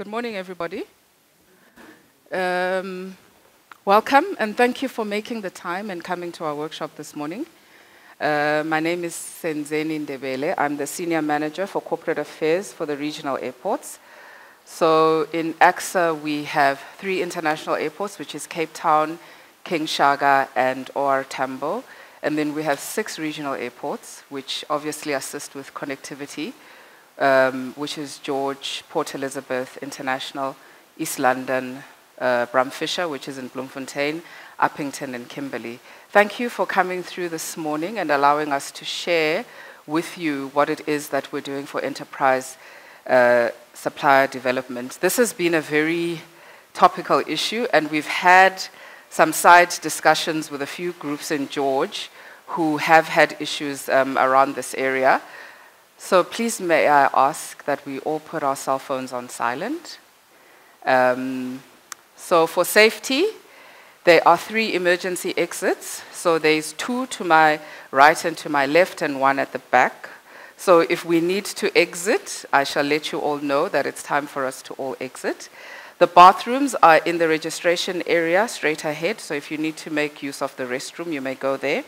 Good morning, everybody. Um, welcome, and thank you for making the time and coming to our workshop this morning. Uh, my name is Senzeni Ndebele. I'm the Senior Manager for Corporate Affairs for the regional airports. So in ACSA, we have three international airports, which is Cape Town, King Shaka, and OR Tambo. And then we have six regional airports, which obviously assist with connectivity, um, which is George, Port Elizabeth International, East London, uh, Bram Fischer, which is in Bloemfontein, Upington, and Kimberley. Thank you for coming through this morning and allowing us to share with you what it is that we're doing for enterprise uh, supplier development. This has been a very topical issue, and we've had some side discussions with a few groups in George who have had issues um, around this area. So please may I ask that we all put our cell phones on silent. Um, so for safety, there are three emergency exits. So there's two to my right and to my left and one at the back. So if we need to exit, I shall let you all know that it's time for us to all exit. The bathrooms are in the registration area straight ahead, so if you need to make use of the restroom, you may go there.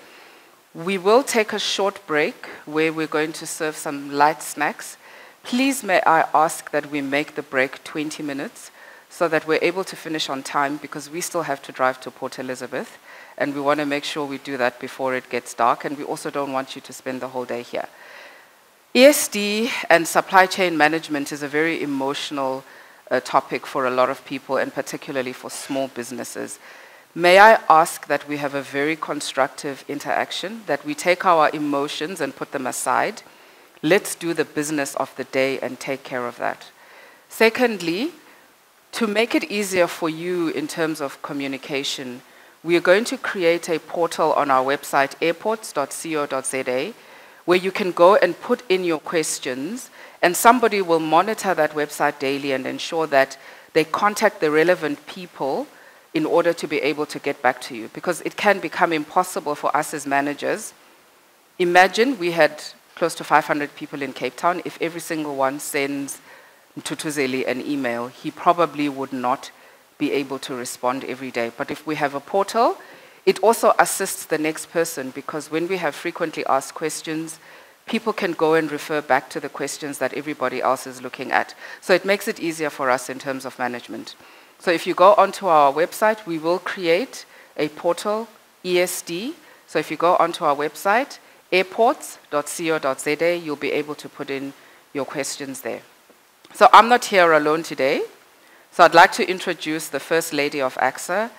We will take a short break where we're going to serve some light snacks. Please may I ask that we make the break 20 minutes so that we're able to finish on time because we still have to drive to Port Elizabeth and we want to make sure we do that before it gets dark and we also don't want you to spend the whole day here. ESD and supply chain management is a very emotional uh, topic for a lot of people and particularly for small businesses. May I ask that we have a very constructive interaction, that we take our emotions and put them aside. Let's do the business of the day and take care of that. Secondly, to make it easier for you in terms of communication, we are going to create a portal on our website, airports.co.za, where you can go and put in your questions, and somebody will monitor that website daily and ensure that they contact the relevant people in order to be able to get back to you. Because it can become impossible for us as managers. Imagine we had close to 500 people in Cape Town. If every single one sends Tutuzeli an email, he probably would not be able to respond every day. But if we have a portal, it also assists the next person because when we have frequently asked questions, people can go and refer back to the questions that everybody else is looking at. So it makes it easier for us in terms of management. So if you go onto our website, we will create a portal, ESD. So if you go onto our website, airports.co.za, you'll be able to put in your questions there. So I'm not here alone today. So I'd like to introduce the First Lady of ACSA,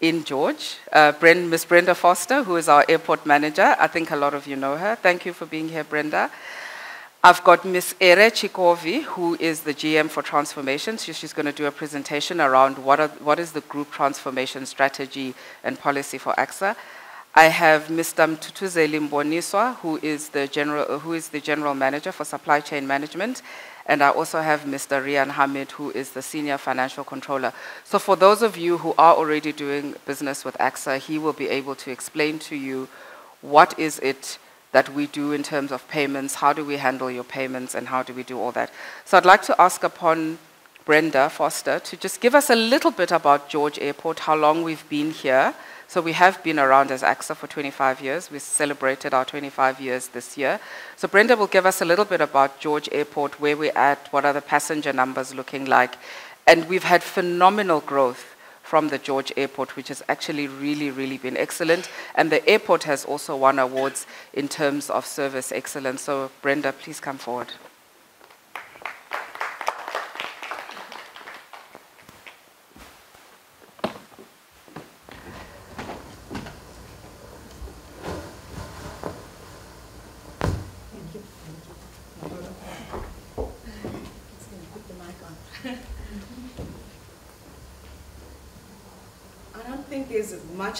in George, uh, Miss Brenda Foster, who is our airport manager. I think a lot of you know her. Thank you for being here, Brenda. I've got Ms. Ere Chikovi, who is the GM for transformation. She's going to do a presentation around what, are, what is the group transformation strategy and policy for ACSA. I have Mr. Mtutuzeli Mboniswa, who is the general, who is the general manager for supply chain management, and I also have Mr. Rian Hamid, who is the Senior Financial Controller. So for those of you who are already doing business with ACSA, he will be able to explain to you what is it that we do in terms of payments, how do we handle your payments, and how do we do all that. So I'd like to ask upon Brenda Foster to just give us a little bit about George Airport, how long we've been here, so we have been around as ACSA for 25 years. We celebrated our 25 years this year. So Brenda will give us a little bit about George Airport, where we're at, what are the passenger numbers looking like. And we've had phenomenal growth from the George Airport, which has actually really, really been excellent. And the airport has also won awards in terms of service excellence. So Brenda, please come forward.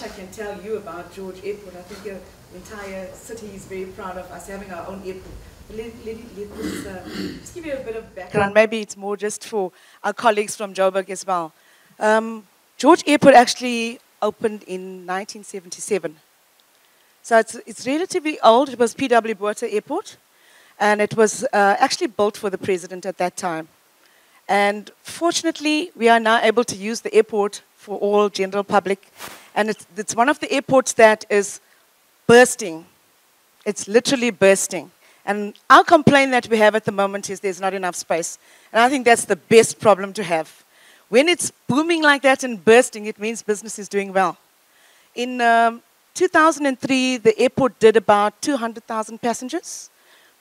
Much I can tell you about George Airport. I think the entire city is very proud of us having our own airport. Let, let, let us uh, just give you a bit of background. Maybe it's more just for our colleagues from Joburg as well. Um, George Airport actually opened in 1977. So it's, it's relatively old. It was P.W. Botha Airport, and it was uh, actually built for the president at that time. And fortunately, we are now able to use the airport for all general public. And it's, it's one of the airports that is bursting. It's literally bursting. And our complaint that we have at the moment is there's not enough space. And I think that's the best problem to have. When it's booming like that and bursting, it means business is doing well. In um, 2003, the airport did about 200,000 passengers.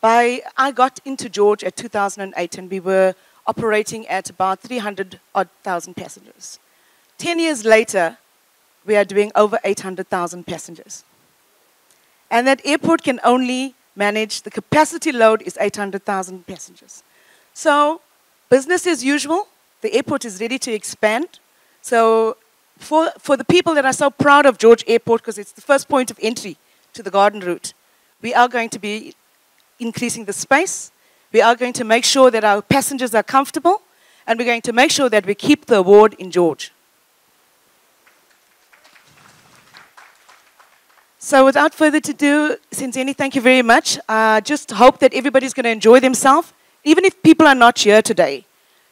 By, I got into George at 2008 and we were operating at about 300 odd thousand passengers. 10 years later, we are doing over 800,000 passengers. And that airport can only manage, the capacity load is 800,000 passengers. So, business as usual, the airport is ready to expand. So, for, for the people that are so proud of George Airport, because it's the first point of entry to the garden route, we are going to be increasing the space. We are going to make sure that our passengers are comfortable, and we're going to make sure that we keep the award in George. So without further ado, Senzeni, thank you very much. I uh, just hope that everybody's going to enjoy themselves. Even if people are not here today,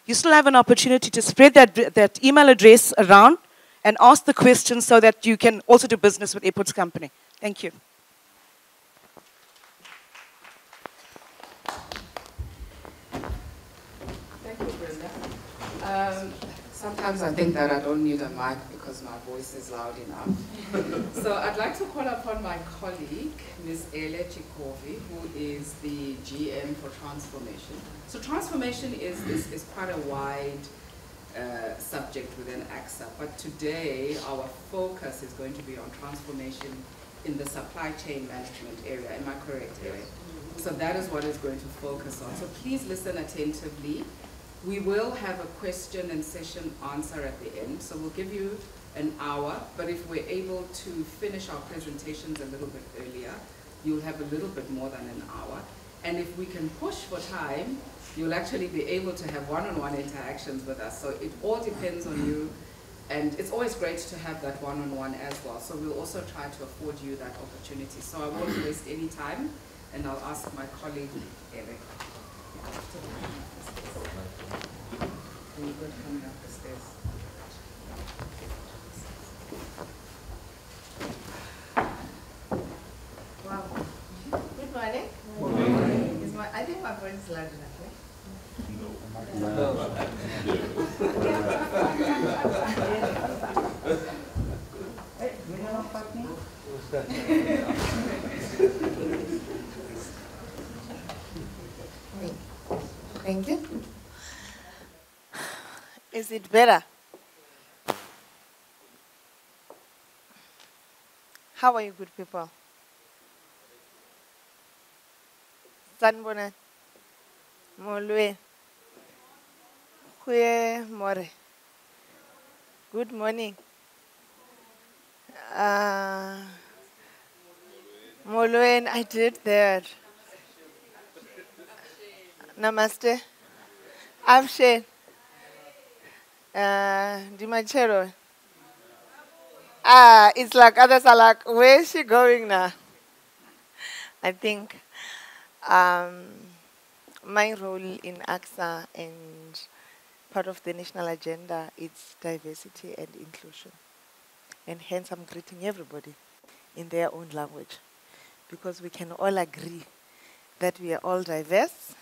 you still have an opportunity to spread that, that email address around and ask the questions so that you can also do business with Airports Company. Thank you. Thank you, Brenda. Um, sometimes I think that I don't need a mic because my voice is loud enough. so I'd like to call upon my colleague, Ms. Ele Chikovi, who is the GM for Transformation. So transformation is, is, is quite a wide uh, subject within ACSA, but today our focus is going to be on transformation in the supply chain management area. Am I correct, Eric? So that is what is going to focus on. So please listen attentively. We will have a question and session answer at the end. So we'll give you an hour, but if we're able to finish our presentations a little bit earlier, you'll have a little bit more than an hour. And if we can push for time, you'll actually be able to have one-on-one -on -one interactions with us. So it all depends on you. And it's always great to have that one-on-one -on -one as well. So we'll also try to afford you that opportunity. So I won't waste any time, and I'll ask my colleague, Eric. Coming up the stairs. Wow. Good morning. Good morning. Is my, I think my voice is loud enough. Thank Is it better? How are you, good people? Sawubona. Molwe. More. Good morning. Uh, I did that. Namaste. Uh, Dimachero. Ah, it's like others are like, where is she going now? I think um, my role in ACSA and part of the national agenda is diversity and inclusion. And hence I'm greeting everybody in their own language because we can all agree that we are all diverse,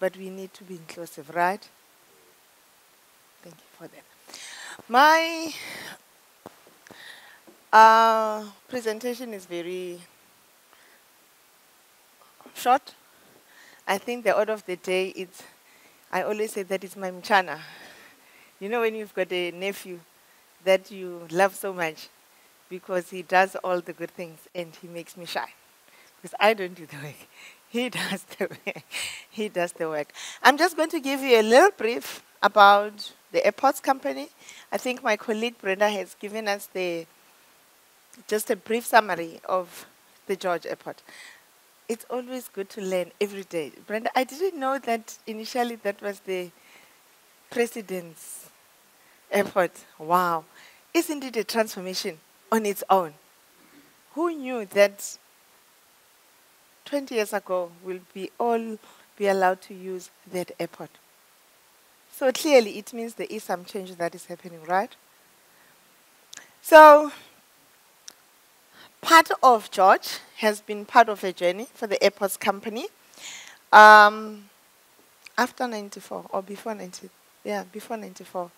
but we need to be inclusive, right? For. My uh, presentation is very short. I think the order of the day is, I always say that it's my mchana. You know when you've got a nephew that you love so much because he does all the good things and he makes me shy. Because I don't do the work. He does the work. He does the work. I'm just going to give you a little brief about the airports company. I think my colleague Brenda has given us the just a brief summary of the George Airport. It's always good to learn every day. Brenda, I didn't know that initially that was the president's airport. Wow. Isn't it a transformation on its own? Who knew that 20 years ago we'll be all be allowed to use that airport? So clearly, it means there is some change that is happening, right? So, part of George has been part of a journey for the airports company. Um, after 94 or before 90, yeah, before 94,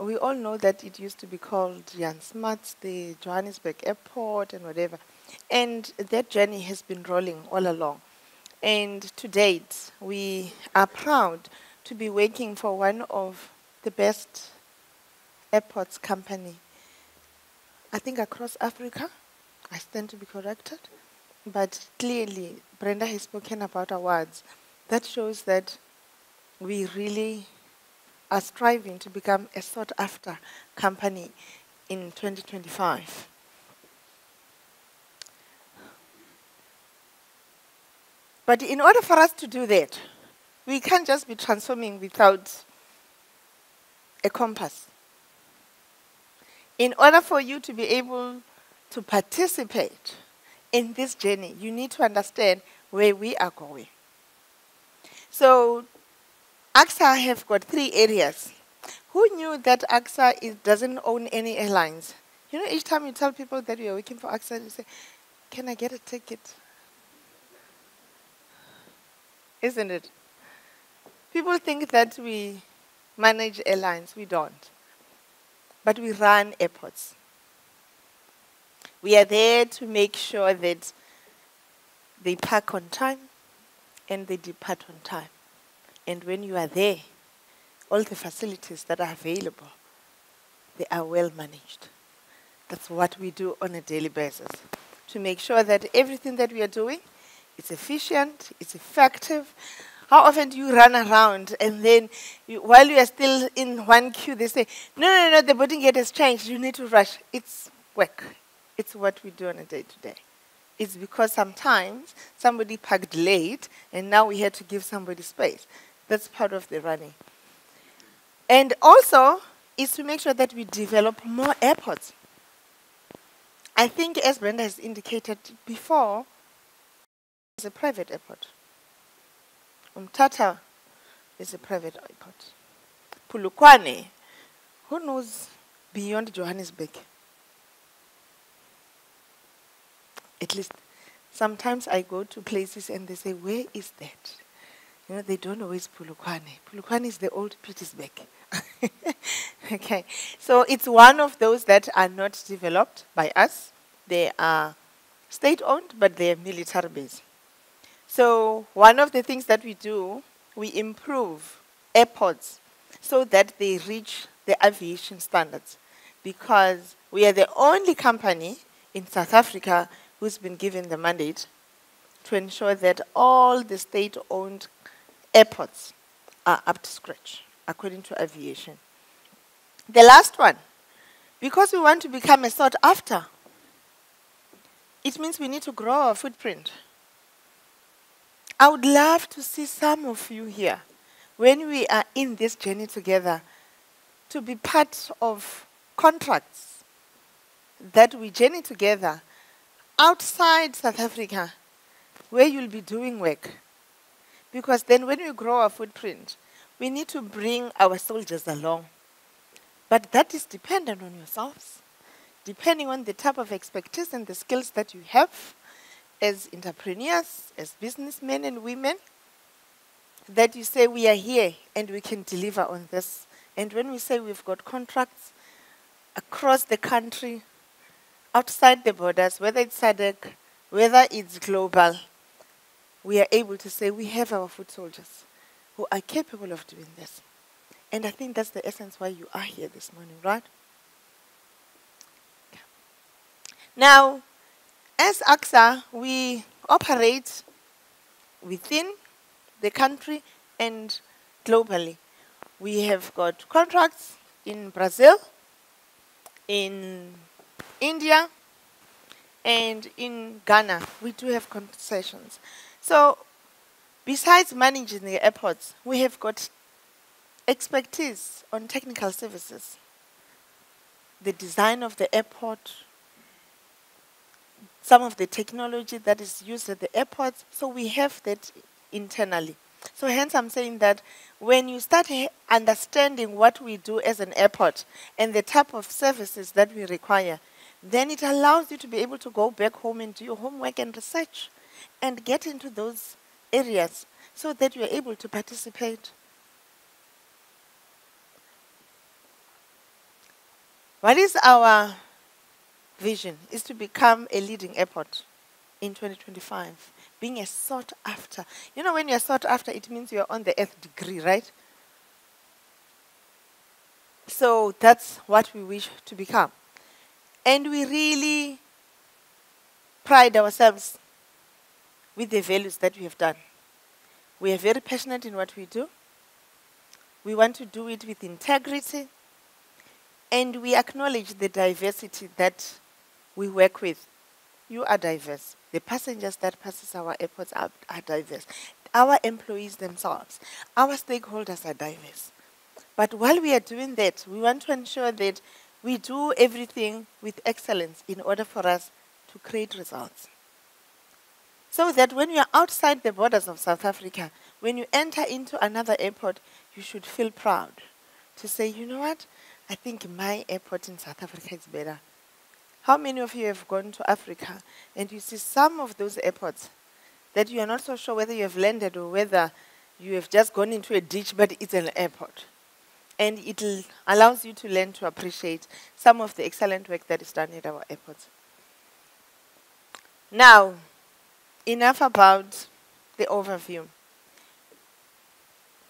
we all know that it used to be called Jan Smuts, the Johannesburg airport and whatever. And that journey has been rolling all along. And to date, we are proud to be working for one of the best airports company. I think across Africa, I stand to be corrected, but clearly Brenda has spoken about awards. That shows that we really are striving to become a sought after company in 2025. But in order for us to do that, we can't just be transforming without a compass. In order for you to be able to participate in this journey, you need to understand where we are going. So ACSA have got three areas. Who knew that ACSA is, doesn't own any airlines? You know, each time you tell people that you are working for ACSA, you say, can I get a ticket? Isn't it? People think that we manage airlines. We don't. But we run airports. We are there to make sure that they park on time and they depart on time. And when you are there, all the facilities that are available, they are well managed. That's what we do on a daily basis to make sure that everything that we are doing is efficient, it's effective. How often do you run around and then you, while you are still in one queue, they say, no, no, no, the boarding gate has changed, you need to rush. It's work. It's what we do on a day to day. It's because sometimes somebody parked late and now we had to give somebody space. That's part of the running. And also is to make sure that we develop more airports. I think, as Brenda has indicated before, it's a private airport. Umtata is a private airport. Polokwane, who knows beyond Johannesburg? At least sometimes I go to places and they say, Where is that? You know, they don't know it's Polokwane. Polokwane is the old Pietersburg. okay, so it's one of those that are not developed by us. They are state owned, but they are military based. So, one of the things that we do, we improve airports so that they reach the aviation standards because we are the only company in South Africa who's been given the mandate to ensure that all the state owned airports are up to scratch, according to aviation. The last one, because we want to become a sought after, it means we need to grow our footprint. I would love to see some of you here when we are in this journey together to be part of contracts that we journey together outside South Africa where you'll be doing work because then when we grow our footprint, we need to bring our soldiers along. But that is dependent on yourselves, depending on the type of expertise and the skills that you have as entrepreneurs, as businessmen and women, that you say we are here and we can deliver on this. And when we say we've got contracts across the country, outside the borders, whether it's SADC, whether it's global, we are able to say we have our foot soldiers who are capable of doing this. And I think that's the essence why you are here this morning, right? Now, as ACSA, we operate within the country and globally. We have got contracts in Brazil, in India, and in Ghana. We do have concessions. So, besides managing the airports, we have got expertise on technical services, the design of the airport, some of the technology that is used at the airports. So, we have that internally. So hence I'm saying that when you start understanding what we do as an airport and the type of services that we require, then it allows you to be able to go back home and do your homework and research and get into those areas so that you are able to participate. What is our vision? Is to become a leading airport in 2025, being a sought after. You know, when you're sought after, it means you're on the F degree, right? So that's what we wish to become. And we really pride ourselves with the values that we have done. We are very passionate in what we do. We want to do it with integrity. And we acknowledge the diversity that we work with. You are diverse. The passengers that passes our airports are, are diverse. Our employees themselves, our stakeholders are diverse. But while we are doing that, we want to ensure that we do everything with excellence in order for us to create results. So that when you are outside the borders of South Africa, when you enter into another airport, you should feel proud to say, you know what, I think my airport in South Africa is better. How many of you have gone to Africa and you see some of those airports that you are not so sure whether you have landed or whether you have just gone into a ditch, but it's an airport? and it allows you to learn to appreciate some of the excellent work that is done at our airports. Now, enough about the overview.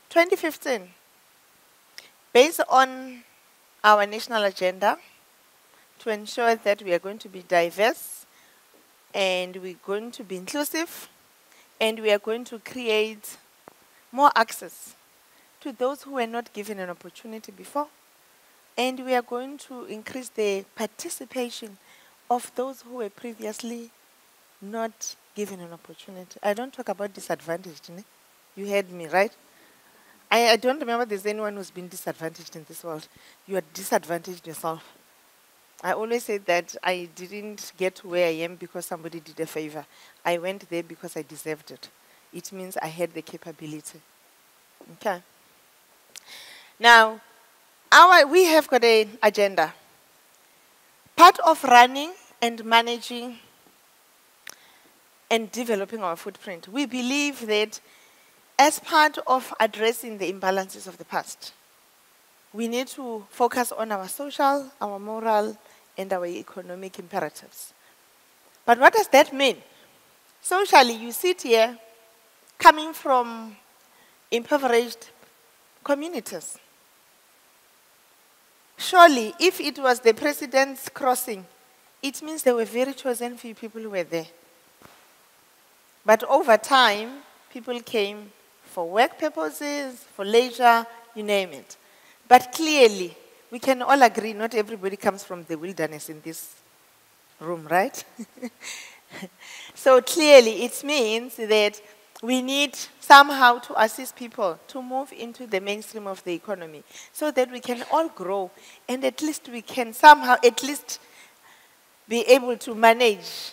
2015, based on our national agenda to ensure that we are going to be diverse and we're going to be inclusive and we are going to create more access to those who were not given an opportunity before. And we are going to increase the participation of those who were previously not given an opportunity. I don't talk about disadvantaged. Ne? You heard me, right? I, I don't remember there's anyone who's been disadvantaged in this world. You are disadvantaged yourself. I always say that I didn't get where I am because somebody did a favor. I went there because I deserved it. It means I had the capability. Okay. Now, our, we have got an agenda. Part of running and managing and developing our footprint, we believe that as part of addressing the imbalances of the past, we need to focus on our social, our moral, and our economic imperatives. But what does that mean? Socially, you sit here coming from impoverished communities. Surely, if it was the president's crossing, it means there were very chosen few people who were there. But over time, people came for work purposes, for leisure, you name it. But clearly, we can all agree not everybody comes from the wilderness in this room, right? so clearly, it means that we need somehow to assist people to move into the mainstream of the economy so that we can all grow and at least we can somehow at least be able to manage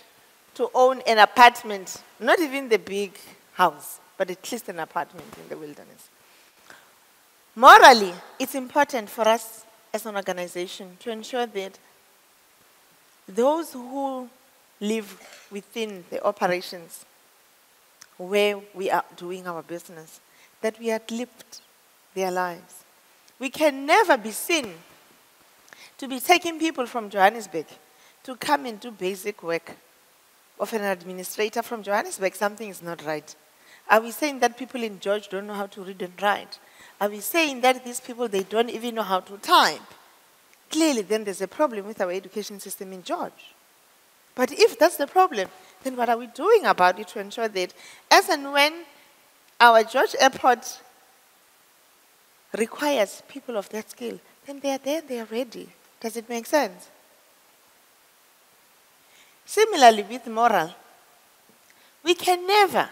to own an apartment, not even the big house, but at least an apartment in the wilderness. Morally, it's important for us as an organization to ensure that those who live within the operations where we are doing our business, that we uplift their lives. We can never be seen to be taking people from Johannesburg to come and do basic work of an administrator from Johannesburg. Something is not right. Are we saying that people in George don't know how to read and write? Are we saying that these people, they don't even know how to type? Clearly, then there's a problem with our education system in George. But if that's the problem, then what are we doing about it to ensure that as and when our George Airport requires people of that skill, then they are there, they are ready. Does it make sense? Similarly, with moral, we can never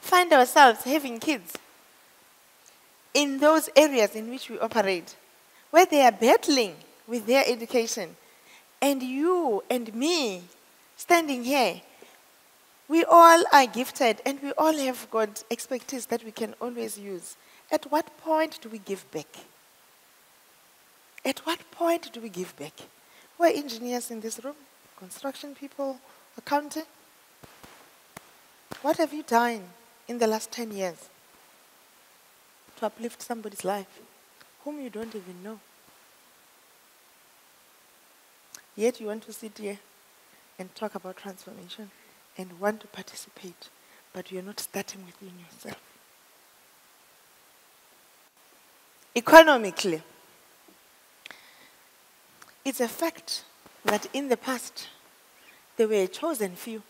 find ourselves having kids in those areas in which we operate, where they are battling with their education, and you and me standing here We all are gifted and we all have got expertise that we can always use. At what point do we give back? At what point do we give back? Who are engineers in this room? Construction people? Accounting? What have you done in the last 10 years to uplift somebody's life whom you don't even know? Yet you want to sit here and talk about transformation and want to participate, but you're not starting within yourself. Economically, it's a fact that in the past, there were a chosen few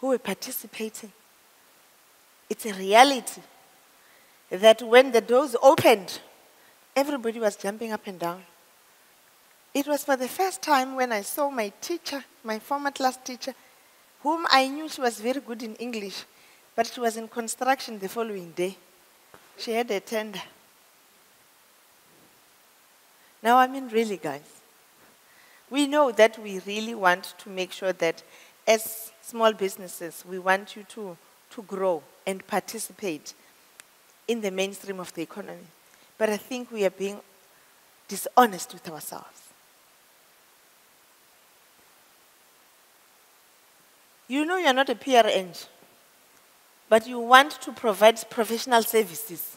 who were participating. It's a reality that when the doors opened, everybody was jumping up and down. It was for the first time when I saw my teacher, my former class teacher, whom I knew she was very good in English, but she was in construction the following day. She had a tender. Now, I mean, really, guys, we know that we really want to make sure that as small businesses, we want you to, to grow and participate in the mainstream of the economy. But I think we are being dishonest with ourselves. You know you're not a PR eng, but you want to provide professional services.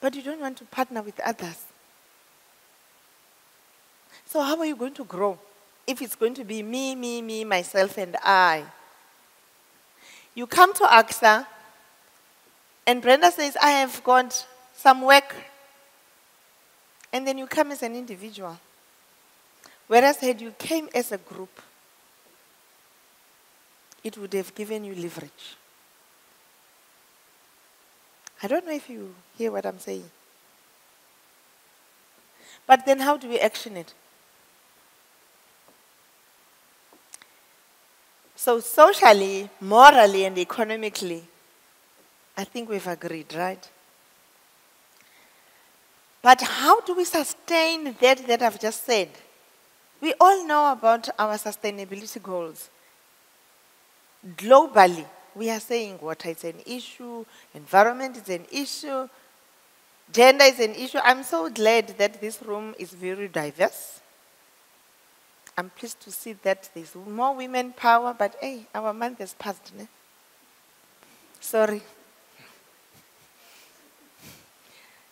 But you don't want to partner with others. So, how are you going to grow if it's going to be me, me, me, myself, and I? You come to ACSA, and Brenda says, I have got some work. And then you come as an individual. Whereas, had you came as a group, it would have given you leverage. I don't know if you hear what I'm saying. But then, how do we action it? So, socially, morally, and economically, I think we've agreed, right? But how do we sustain that that I've just said? We all know about our sustainability goals. Globally, we are saying water is an issue, environment is an issue, gender is an issue. I'm so glad that this room is very diverse. I'm pleased to see that there's more women power, but hey, our month has passed. Ne? Sorry.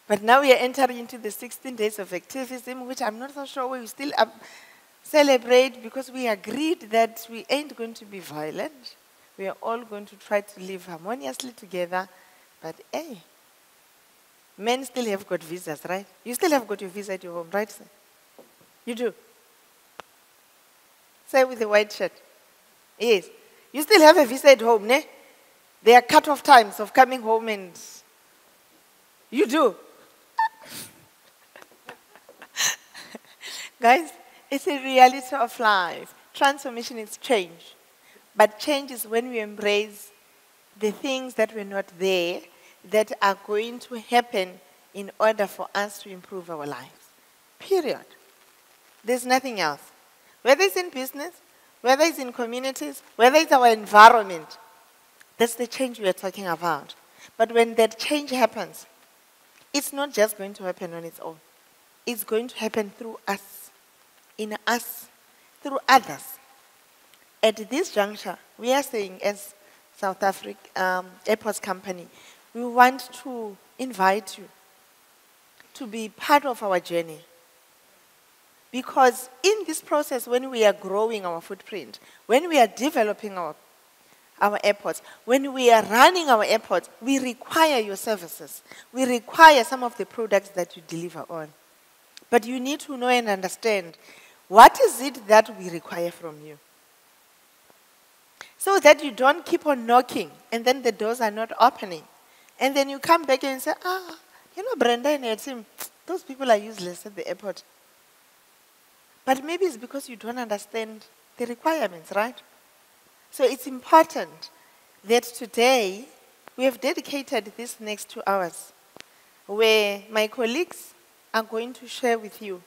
But now we are entering into the 16 days of activism, which I'm not so sure we still um, celebrate because we agreed that we ain't going to be violent. We are all going to try to live harmoniously together. But hey, men still have got visas, right? You still have got your visa at your home, right? You do. Say with the white shirt. Yes. You still have a visa at home, ne? There are cut-off times of coming home and you do. Guys, it's a reality of life. Transformation is change. But change is when we embrace the things that were not there that are going to happen in order for us to improve our lives. Period. There's nothing else. Whether it's in business, whether it's in communities, whether it's our environment, that's the change we are talking about. But when that change happens, it's not just going to happen on its own. It's going to happen through us in us through others. At this juncture, we are saying as South Africa um, Airports Company, we want to invite you to be part of our journey. Because in this process, when we are growing our footprint, when we are developing our, our airports, when we are running our airports, we require your services. We require some of the products that you deliver on. But you need to know and understand what is it that we require from you? So that you don't keep on knocking and then the doors are not opening. And then you come back and say, ah, you know, Brenda and her team, those people are useless at the airport. But maybe it's because you don't understand the requirements, right? So it's important that today we have dedicated these next two hours where my colleagues are going to share with you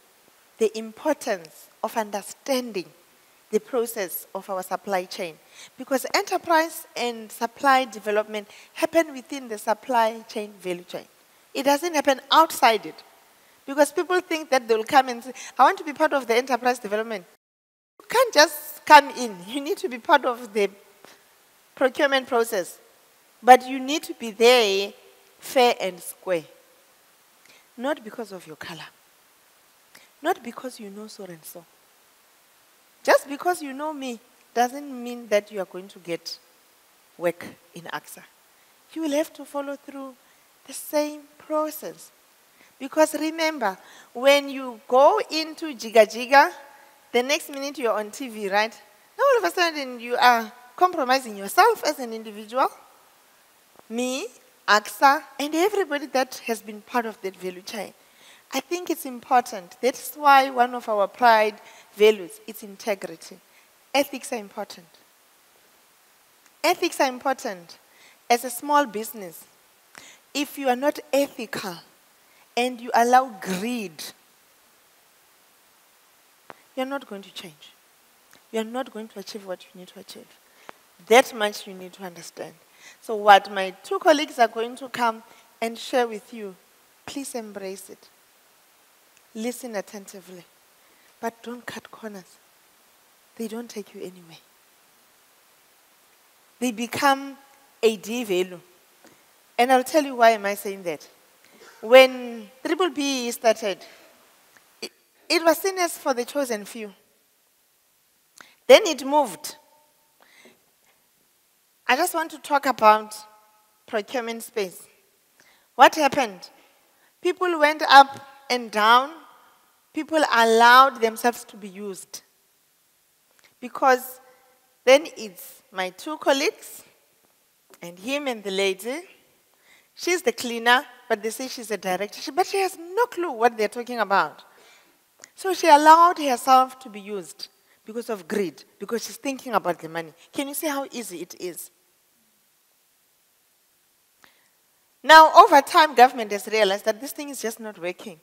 the importance of understanding the process of our supply chain. Because enterprise and supply development happen within the supply chain value chain. It doesn't happen outside it. Because people think that they'll come and say, I want to be part of the enterprise development. You can't just come in. You need to be part of the procurement process. But you need to be there fair and square. Not because of your color. Not because you know so and so. Just because you know me doesn't mean that you are going to get work in ACSA. You will have to follow through the same process. Because remember, when you go into Jiga Jiga, the next minute you're on TV, right? Now all of a sudden you are compromising yourself as an individual, me, ACSA, and everybody that has been part of that value chain. I think it's important. That's why one of our pride values is integrity. Ethics are important. Ethics are important. As a small business, if you are not ethical and you allow greed, you're not going to change. You're not going to achieve what you need to achieve. That much you need to understand. So, what my two colleagues are going to come and share with you, please embrace it. Listen attentively. But don't cut corners. They don't take you anywhere. They become a D value. And I'll tell you why am I saying that. When Triple B started, it, it was seen as for the chosen few. Then it moved. I just want to talk about procurement space. What happened? People went up and down people allowed themselves to be used. Because then it's my two colleagues and him and the lady. She's the cleaner, but they say she's a director. But she has no clue what they're talking about. So she allowed herself to be used because of greed, because she's thinking about the money. Can you see how easy it is? Now, over time, government has realized that this thing is just not working.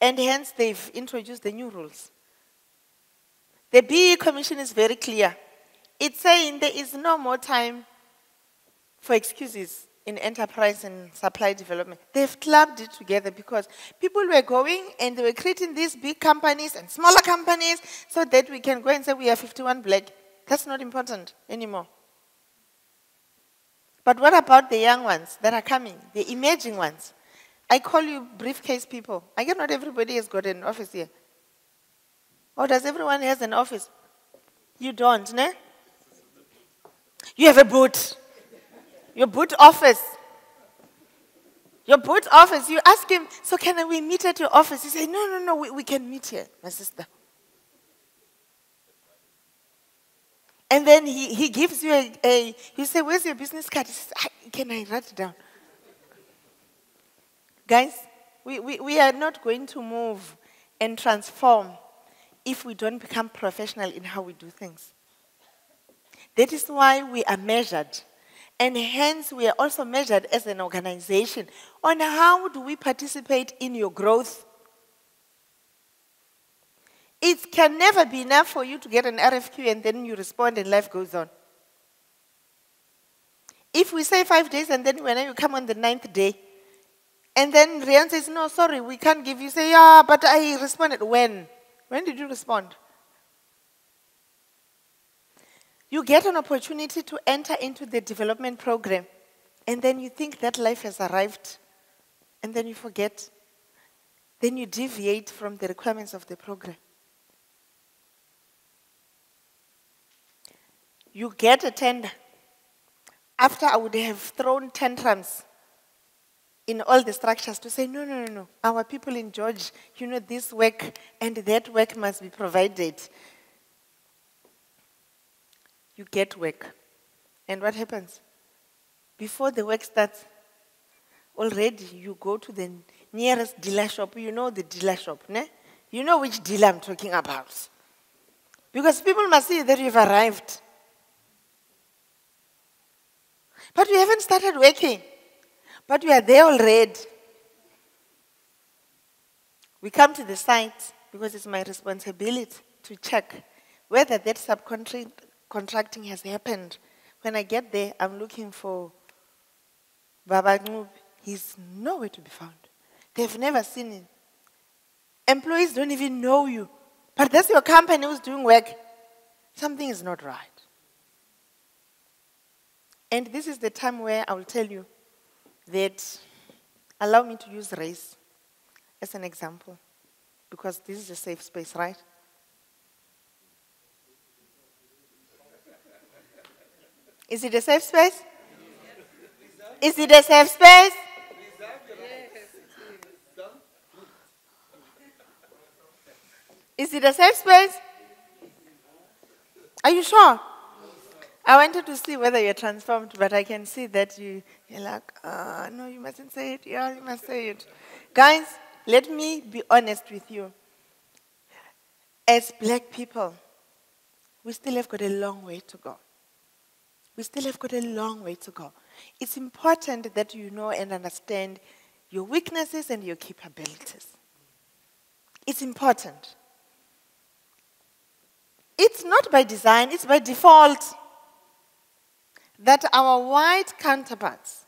And hence, they've introduced the new rules. The BE Commission is very clear. It's saying there is no more time for excuses in enterprise and supply development. They've clubbed it together because people were going and they were creating these big companies and smaller companies so that we can go and say we are 51 black. That's not important anymore. But what about the young ones that are coming, the emerging ones? I call you briefcase people. I get not everybody has got an office here. Or does everyone has an office? You don't, ne? You have a boot. Your boot office. Your boot office. You ask him, so can we meet at your office? He say, no, no, no, we, we can meet here, my sister. And then he, he gives you a, a, you say, where's your business card? He says, can I write it down? Guys, we, we, we are not going to move and transform if we don't become professional in how we do things. That is why we are measured. And hence, we are also measured as an organization on how do we participate in your growth. It can never be enough for you to get an RFQ and then you respond and life goes on. If we say five days and then when you come on the ninth day, and then Rian says, No, sorry, we can't give you. Say, Yeah, but I responded. When? When did you respond? You get an opportunity to enter into the development program, and then you think that life has arrived, and then you forget. Then you deviate from the requirements of the program. You get a tender. After I would have thrown tantrums in all the structures to say, no, no, no, no. Our people in George, you know, this work and that work must be provided. You get work. And what happens? Before the work starts, already you go to the nearest dealer shop. You know the dealer shop, ne? You know which dealer I'm talking about. Because people must see that you've arrived. But you haven't started working. But we are there already. We come to the site because it's my responsibility to check whether that subcontracting has happened. When I get there, I'm looking for Baba Ngub. He's nowhere to be found. They've never seen him. Employees don't even know you. But that's your company who's doing work. Something is not right. And this is the time where I will tell you that allow me to use race as an example, because this is a safe space, right? Is it a safe space? Is it a safe space? Is it a safe space? Are you sure? I wanted to see whether you're transformed, but I can see that you, you're like, uh, no, you mustn't say it. Yeah, you must say it. Guys, let me be honest with you. As black people, we still have got a long way to go. We still have got a long way to go. It's important that you know and understand your weaknesses and your capabilities. It's important. It's not by design, it's by default that our white counterparts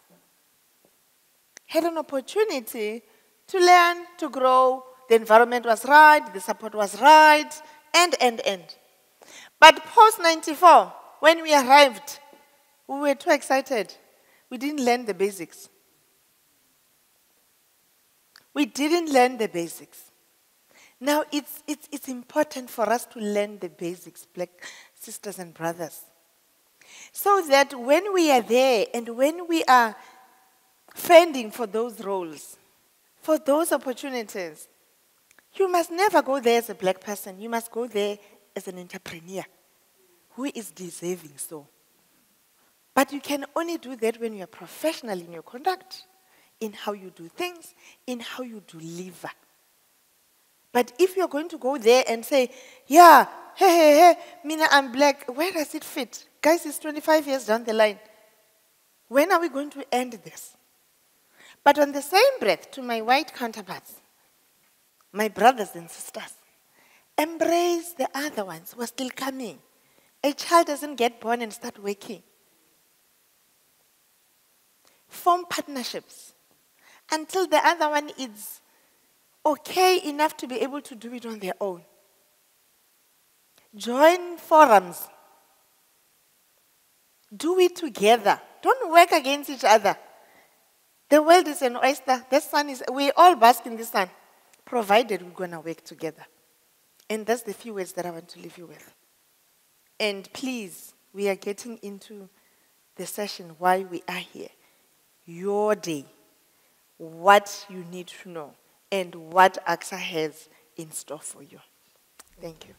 had an opportunity to learn, to grow. The environment was right, the support was right, and, and, and. But post 94, when we arrived, we were too excited. We didn't learn the basics. We didn't learn the basics. Now, it's, it's, it's important for us to learn the basics, black sisters and brothers. So that when we are there and when we are fending for those roles, for those opportunities, you must never go there as a black person. You must go there as an entrepreneur who is deserving so. But you can only do that when you are professional in your conduct, in how you do things, in how you deliver. But if you're going to go there and say, yeah, hey, hey, hey, Mina, I'm black, where does it fit? Guys, it's 25 years down the line. When are we going to end this? But on the same breath, to my white counterparts, my brothers and sisters, embrace the other ones who are still coming. A child doesn't get born and start working. Form partnerships until the other one is okay enough to be able to do it on their own. Join forums. Do it together. Don't work against each other. The world is an oyster. The sun is, we all bask in the sun, provided we're going to work together. And that's the few words that I want to leave you with. And please, we are getting into the session why we are here. Your day, what you need to know and what ACSA has in store for you. Thank you.